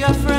your friend.